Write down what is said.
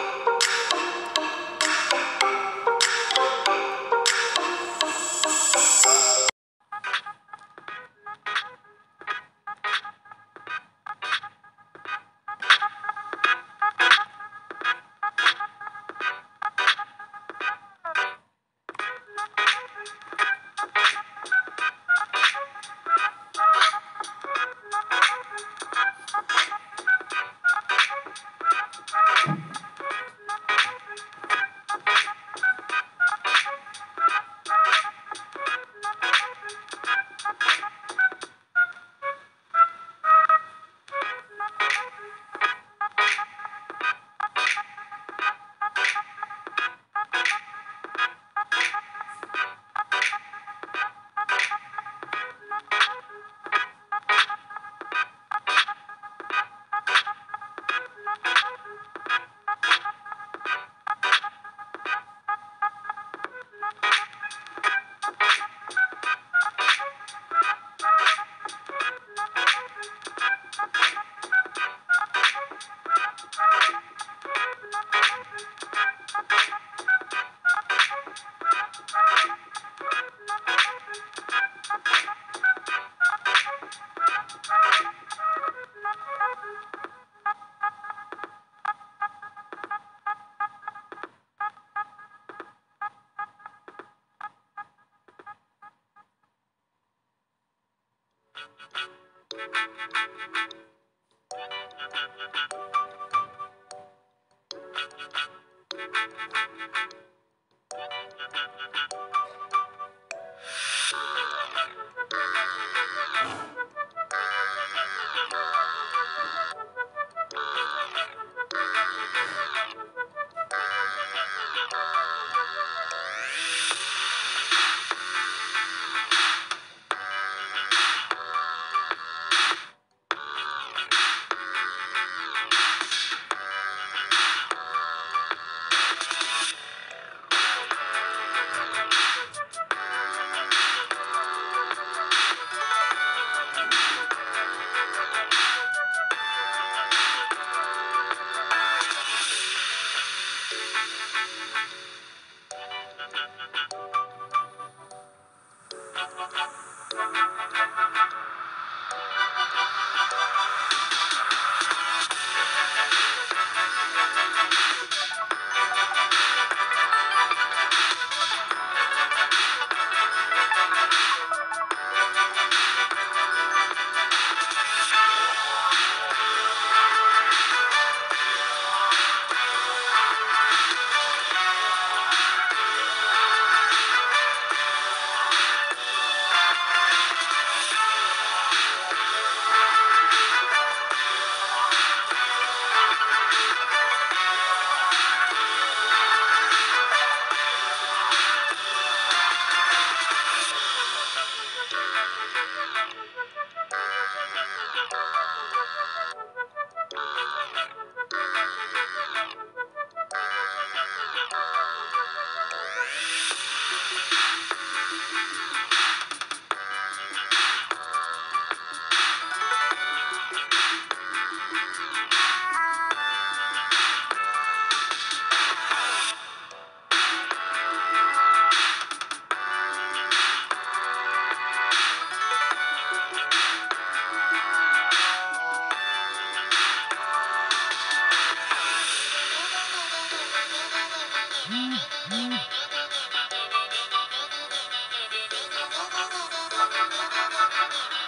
Bye. Thank you. Thank you. どどどど。